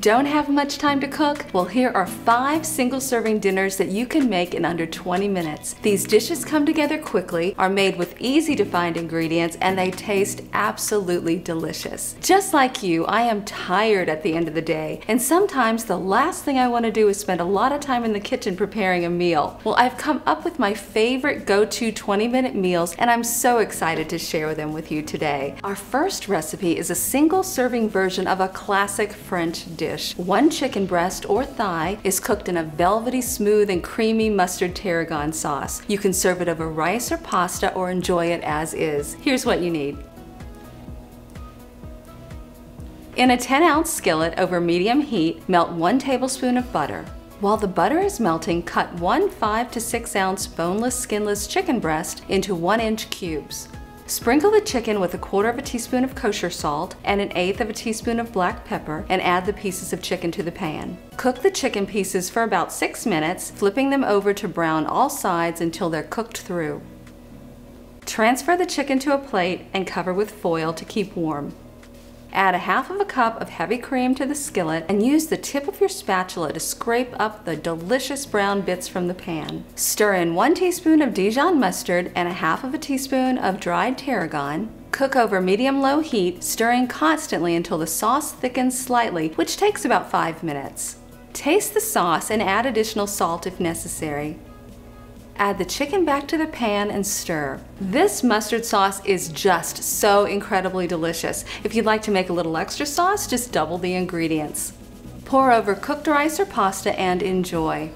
Don't have much time to cook? Well, here are five single serving dinners that you can make in under 20 minutes. These dishes come together quickly, are made with easy to find ingredients, and they taste absolutely delicious. Just like you, I am tired at the end of the day, and sometimes the last thing I want to do is spend a lot of time in the kitchen preparing a meal. Well, I've come up with my favorite go-to 20 minute meals, and I'm so excited to share them with you today. Our first recipe is a single serving version of a classic French dish. One chicken breast or thigh is cooked in a velvety smooth and creamy mustard tarragon sauce. You can serve it over rice or pasta or enjoy it as is. Here's what you need. In a 10 ounce skillet over medium heat, melt one tablespoon of butter. While the butter is melting, cut one 5 to 6 ounce boneless skinless chicken breast into 1 inch cubes. Sprinkle the chicken with a quarter of a teaspoon of kosher salt and an eighth of a teaspoon of black pepper and add the pieces of chicken to the pan. Cook the chicken pieces for about six minutes, flipping them over to brown all sides until they're cooked through. Transfer the chicken to a plate and cover with foil to keep warm. Add a half of a cup of heavy cream to the skillet and use the tip of your spatula to scrape up the delicious brown bits from the pan. Stir in one teaspoon of Dijon mustard and a half of a teaspoon of dried tarragon. Cook over medium-low heat, stirring constantly until the sauce thickens slightly, which takes about five minutes. Taste the sauce and add additional salt if necessary. Add the chicken back to the pan and stir. This mustard sauce is just so incredibly delicious. If you'd like to make a little extra sauce, just double the ingredients. Pour over cooked rice or pasta and enjoy.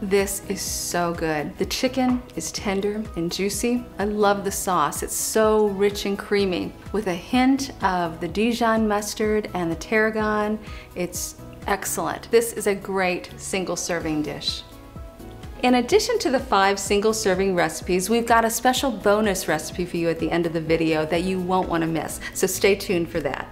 This is so good. The chicken is tender and juicy. I love the sauce. It's so rich and creamy. With a hint of the Dijon mustard and the tarragon, it's excellent. This is a great single serving dish. In addition to the five single serving recipes, we've got a special bonus recipe for you at the end of the video that you won't want to miss, so stay tuned for that.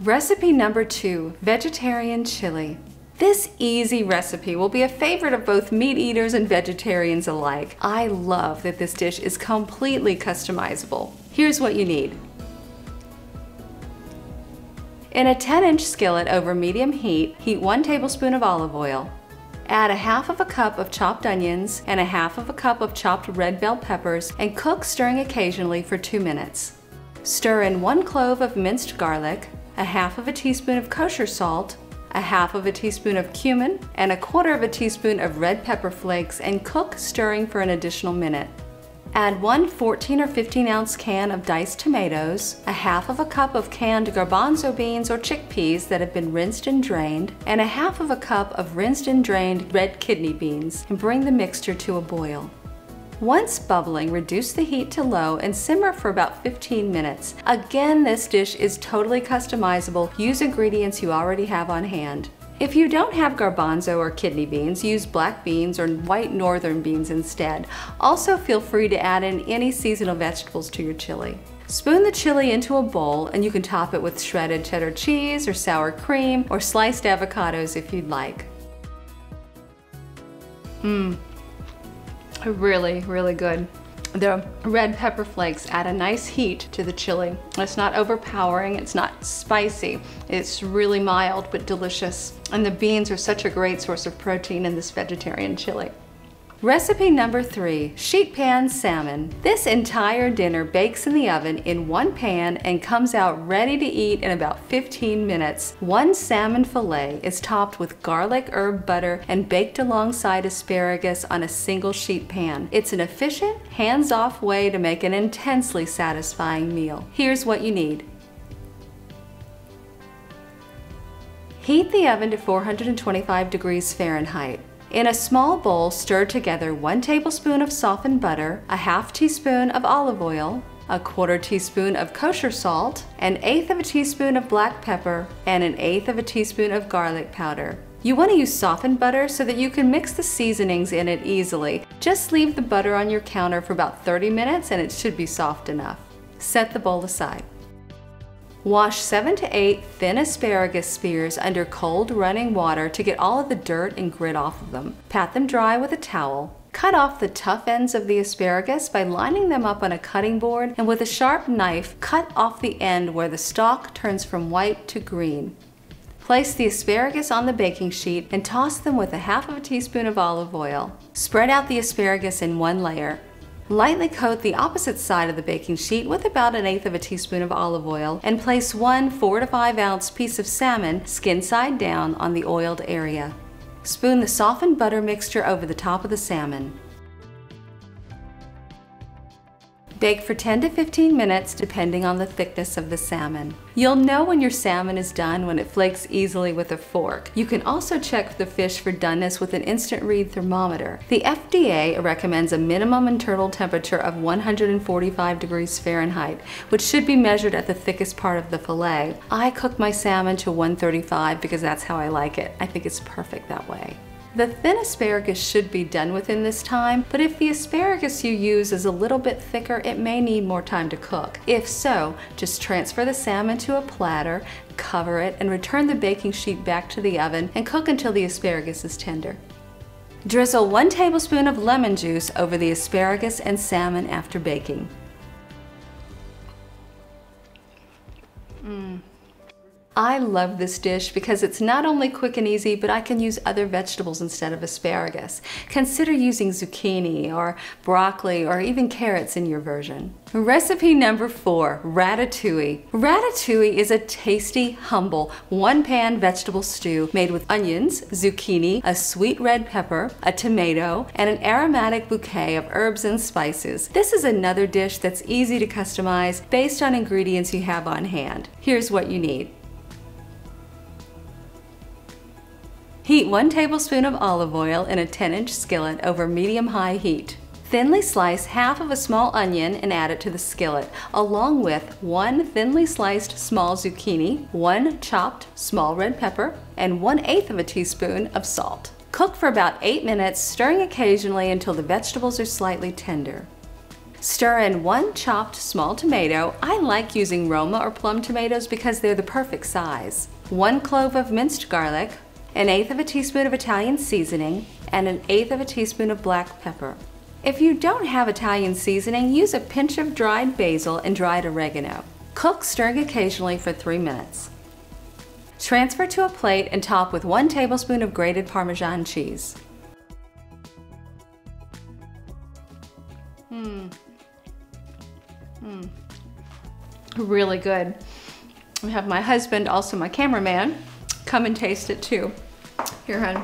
Recipe number two, vegetarian chili. This easy recipe will be a favorite of both meat eaters and vegetarians alike. I love that this dish is completely customizable. Here's what you need. In a 10 inch skillet over medium heat, heat one tablespoon of olive oil. Add a half of a cup of chopped onions and a half of a cup of chopped red bell peppers and cook stirring occasionally for two minutes. Stir in one clove of minced garlic, a half of a teaspoon of kosher salt, a half of a teaspoon of cumin, and a quarter of a teaspoon of red pepper flakes and cook stirring for an additional minute. Add one 14 or 15 ounce can of diced tomatoes, a half of a cup of canned garbanzo beans or chickpeas that have been rinsed and drained, and a half of a cup of rinsed and drained red kidney beans, and bring the mixture to a boil. Once bubbling, reduce the heat to low and simmer for about 15 minutes. Again, this dish is totally customizable. Use ingredients you already have on hand. If you don't have garbanzo or kidney beans, use black beans or white northern beans instead. Also feel free to add in any seasonal vegetables to your chili. Spoon the chili into a bowl and you can top it with shredded cheddar cheese or sour cream or sliced avocados if you'd like. Mmm, really, really good. The red pepper flakes add a nice heat to the chili. It's not overpowering, it's not spicy. It's really mild but delicious. And the beans are such a great source of protein in this vegetarian chili. Recipe number three, sheet pan salmon. This entire dinner bakes in the oven in one pan and comes out ready to eat in about 15 minutes. One salmon fillet is topped with garlic, herb butter, and baked alongside asparagus on a single sheet pan. It's an efficient, hands-off way to make an intensely satisfying meal. Here's what you need. Heat the oven to 425 degrees Fahrenheit. In a small bowl, stir together one tablespoon of softened butter, a half teaspoon of olive oil, a quarter teaspoon of kosher salt, an eighth of a teaspoon of black pepper, and an eighth of a teaspoon of garlic powder. You want to use softened butter so that you can mix the seasonings in it easily. Just leave the butter on your counter for about 30 minutes and it should be soft enough. Set the bowl aside. Wash 7 to 8 thin asparagus spears under cold running water to get all of the dirt and grit off of them. Pat them dry with a towel. Cut off the tough ends of the asparagus by lining them up on a cutting board and with a sharp knife cut off the end where the stalk turns from white to green. Place the asparagus on the baking sheet and toss them with a half of a teaspoon of olive oil. Spread out the asparagus in one layer. Lightly coat the opposite side of the baking sheet with about an eighth of a teaspoon of olive oil and place one 4 to 5 ounce piece of salmon skin side down on the oiled area. Spoon the softened butter mixture over the top of the salmon. Bake for 10 to 15 minutes depending on the thickness of the salmon. You'll know when your salmon is done when it flakes easily with a fork. You can also check the fish for doneness with an instant read thermometer. The FDA recommends a minimum internal temperature of 145 degrees Fahrenheit, which should be measured at the thickest part of the fillet. I cook my salmon to 135 because that's how I like it. I think it's perfect that way. The thin asparagus should be done within this time, but if the asparagus you use is a little bit thicker, it may need more time to cook. If so, just transfer the salmon to a platter, cover it, and return the baking sheet back to the oven and cook until the asparagus is tender. Drizzle one tablespoon of lemon juice over the asparagus and salmon after baking. I love this dish because it's not only quick and easy, but I can use other vegetables instead of asparagus. Consider using zucchini or broccoli or even carrots in your version. Recipe number four, ratatouille. Ratatouille is a tasty, humble, one-pan vegetable stew made with onions, zucchini, a sweet red pepper, a tomato, and an aromatic bouquet of herbs and spices. This is another dish that's easy to customize based on ingredients you have on hand. Here's what you need. Heat one tablespoon of olive oil in a 10 inch skillet over medium-high heat. Thinly slice half of a small onion and add it to the skillet, along with one thinly sliced small zucchini, one chopped small red pepper, and one eighth of a teaspoon of salt. Cook for about 8 minutes, stirring occasionally until the vegetables are slightly tender. Stir in one chopped small tomato. I like using Roma or plum tomatoes because they're the perfect size. One clove of minced garlic, an eighth of a teaspoon of Italian seasoning, and an eighth of a teaspoon of black pepper. If you don't have Italian seasoning, use a pinch of dried basil and dried oregano. Cook stirring occasionally for three minutes. Transfer to a plate and top with one tablespoon of grated Parmesan cheese. Mmm. Really good. We have my husband, also my cameraman, come and taste it too. Here, hon.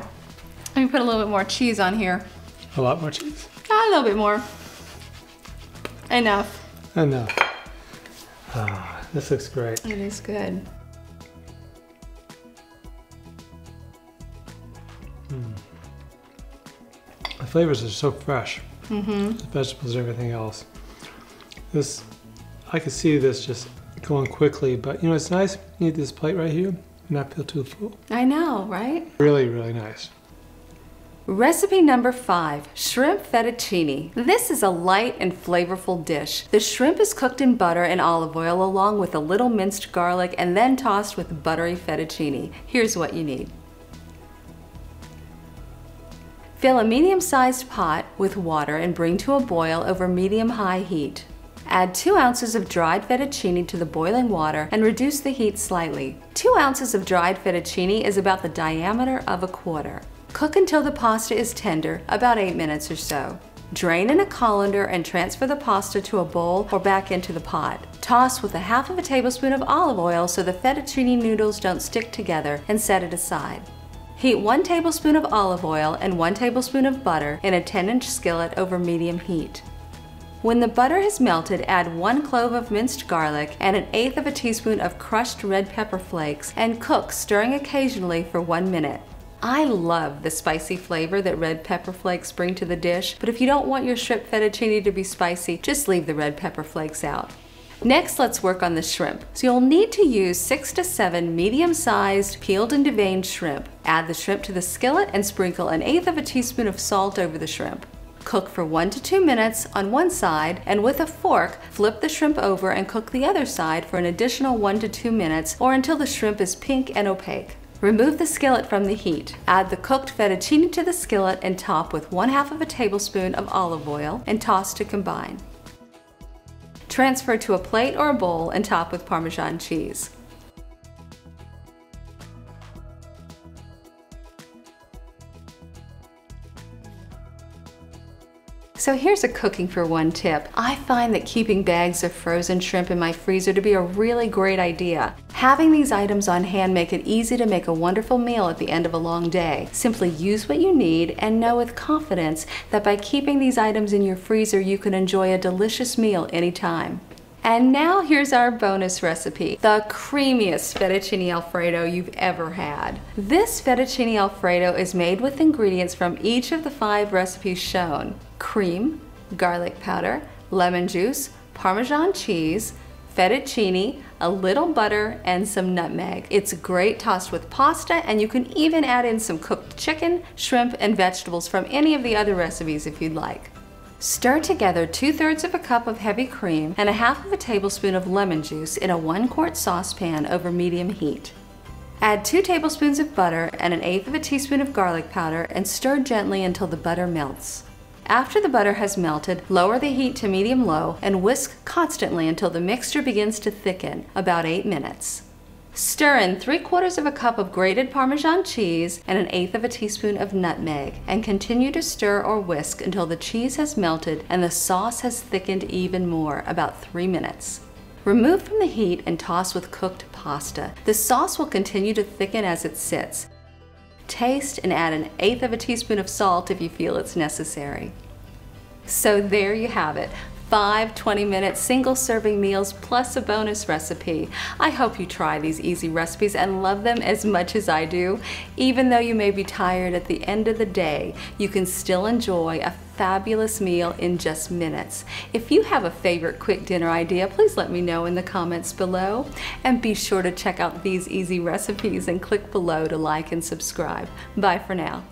Let me put a little bit more cheese on here. A lot more cheese? a little bit more. Enough. Enough. Ah, this looks great. It is good. Mm. The flavors are so fresh. Mm-hmm. The vegetables and everything else. This, I could see this just going quickly, but you know, it's nice. You need this plate right here not feel too full. I know, right? Really, really nice. Recipe number five, shrimp fettuccine. This is a light and flavorful dish. The shrimp is cooked in butter and olive oil along with a little minced garlic and then tossed with buttery fettuccine. Here's what you need. Fill a medium-sized pot with water and bring to a boil over medium-high heat. Add 2 ounces of dried fettuccine to the boiling water and reduce the heat slightly. 2 ounces of dried fettuccine is about the diameter of a quarter. Cook until the pasta is tender, about 8 minutes or so. Drain in a colander and transfer the pasta to a bowl or back into the pot. Toss with a half of a tablespoon of olive oil so the fettuccine noodles don't stick together and set it aside. Heat 1 tablespoon of olive oil and 1 tablespoon of butter in a 10 inch skillet over medium heat. When the butter has melted, add one clove of minced garlic and an eighth of a teaspoon of crushed red pepper flakes and cook, stirring occasionally for one minute. I love the spicy flavor that red pepper flakes bring to the dish, but if you don't want your shrimp fettuccine to be spicy, just leave the red pepper flakes out. Next, let's work on the shrimp. So you'll need to use six to seven medium-sized peeled and deveined shrimp. Add the shrimp to the skillet and sprinkle an eighth of a teaspoon of salt over the shrimp. Cook for one to two minutes on one side and with a fork, flip the shrimp over and cook the other side for an additional one to two minutes or until the shrimp is pink and opaque. Remove the skillet from the heat. Add the cooked fettuccine to the skillet and top with one half of a tablespoon of olive oil and toss to combine. Transfer to a plate or a bowl and top with Parmesan cheese. So here's a cooking for one tip. I find that keeping bags of frozen shrimp in my freezer to be a really great idea. Having these items on hand make it easy to make a wonderful meal at the end of a long day. Simply use what you need and know with confidence that by keeping these items in your freezer you can enjoy a delicious meal anytime. And now here's our bonus recipe, the creamiest fettuccine alfredo you've ever had. This fettuccine alfredo is made with ingredients from each of the five recipes shown. Cream, garlic powder, lemon juice, Parmesan cheese, fettuccine, a little butter, and some nutmeg. It's great tossed with pasta, and you can even add in some cooked chicken, shrimp, and vegetables from any of the other recipes if you'd like. Stir together 2 thirds of a cup of heavy cream and a half of a tablespoon of lemon juice in a 1 quart saucepan over medium heat. Add 2 tablespoons of butter and an eighth of a teaspoon of garlic powder and stir gently until the butter melts. After the butter has melted, lower the heat to medium-low and whisk constantly until the mixture begins to thicken, about 8 minutes. Stir in 3 quarters of a cup of grated Parmesan cheese and an eighth of a teaspoon of nutmeg and continue to stir or whisk until the cheese has melted and the sauce has thickened even more, about 3 minutes. Remove from the heat and toss with cooked pasta. The sauce will continue to thicken as it sits. Taste and add an eighth of a teaspoon of salt if you feel it's necessary. So there you have it, five 20 minute single serving meals plus a bonus recipe. I hope you try these easy recipes and love them as much as I do. Even though you may be tired at the end of the day, you can still enjoy a fabulous meal in just minutes. If you have a favorite quick dinner idea, please let me know in the comments below. And be sure to check out these easy recipes and click below to like and subscribe. Bye for now.